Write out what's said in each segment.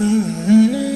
يا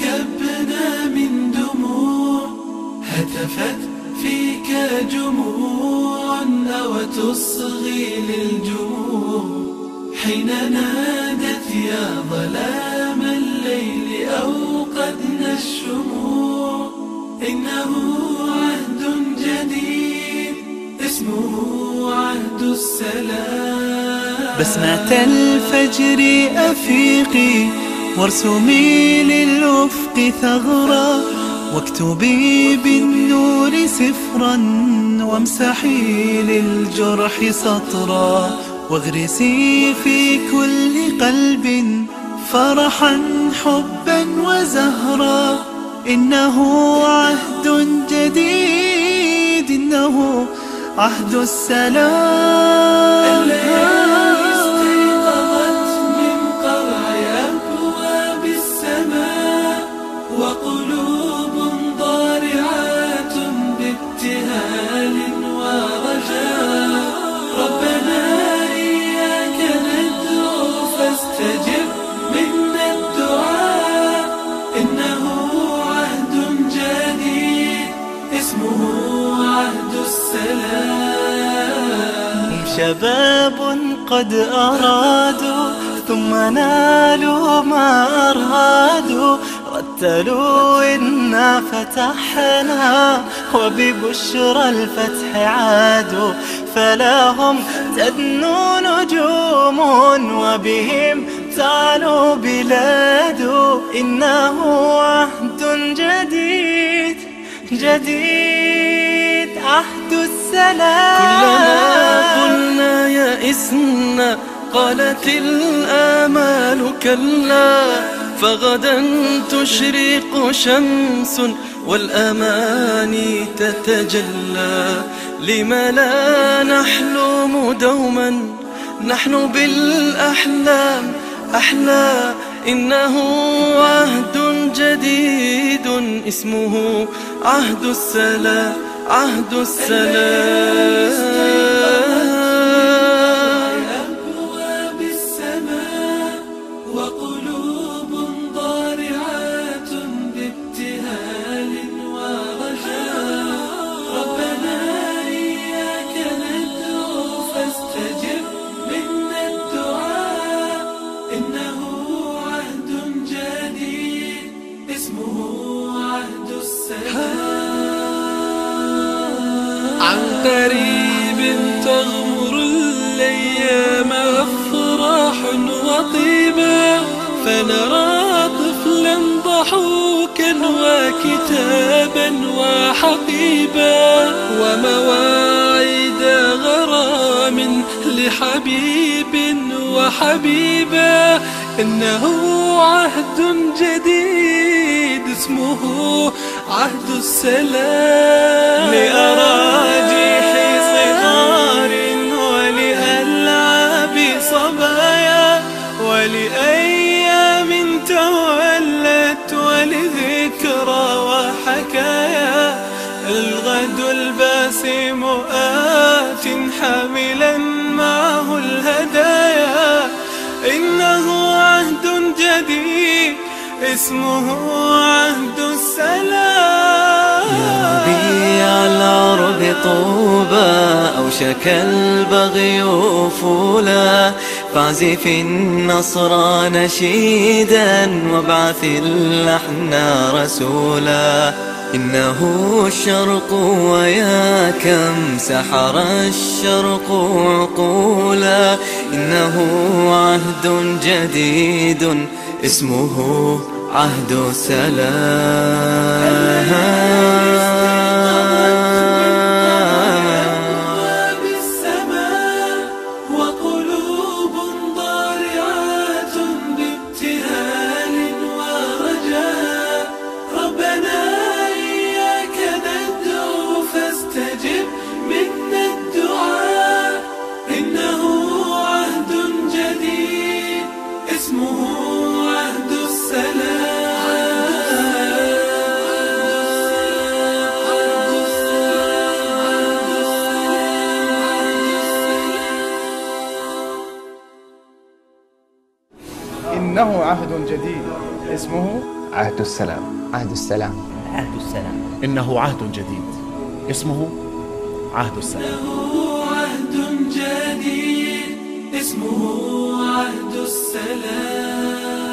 ما سكبنا من دموع هتفت فيك جموع أو تصغي للجموع. حين نادت يا ظلام الليل أوقدنا الشموع إنه عهد جديد اسمه عهد السلام. بسمة الفجر أفيقي وارسمي للأفق ثغرا واكتبي بالنور سفرا وامسحي للجرح سطرا واغرسي في كل قلب فرحا حبا وزهرا. إنه عهد جديد إنه عهد السلام. شباب قد أرادوا ثم نالوا ما أرادوا رتلوا إنا فتحنا وببشرى الفتح عادوا. فلهم تدنو نجوم وبهم تعلو بلاد. إنه عهد جديد جديد عهد السلام. يئسنا قالت الآمال كلا فغدا تشرق شمس والأماني تتجلى لم لا نحلم دوما نحن بالأحلام أحلى إنه عهد جديد اسمه عهد السلام عهد السلام عن قريب تغمر الأيام أفراح وطيبا فنرى طفلا ضحوكا وكتابا وحقيبا ومواعيد غرام لحبيب وحبيبا إنه عهد جديد. اسمه عهد السلام. لأراجيح صغار ولألعاب صبايا ولأيام تولت ولذكرى وحكايا. ألغد الباسم آت حاملا اسمه عهد السلام. ربيع العرب طوبى أوشك البغي فولا فاعزف النصر نشيدا وابعث اللحن رسولا. إنه الشرق ويا كم سحر الشرق عقولا. إنه عهد جديد اسمه عهد سلام. إنه عهد جديد. اسمه؟ عهد السلام. عهد السلام. عهد السلام. إنه عهد جديد. اسمه؟ عهد السلام. عهد جديد. اسمه عهد السلام.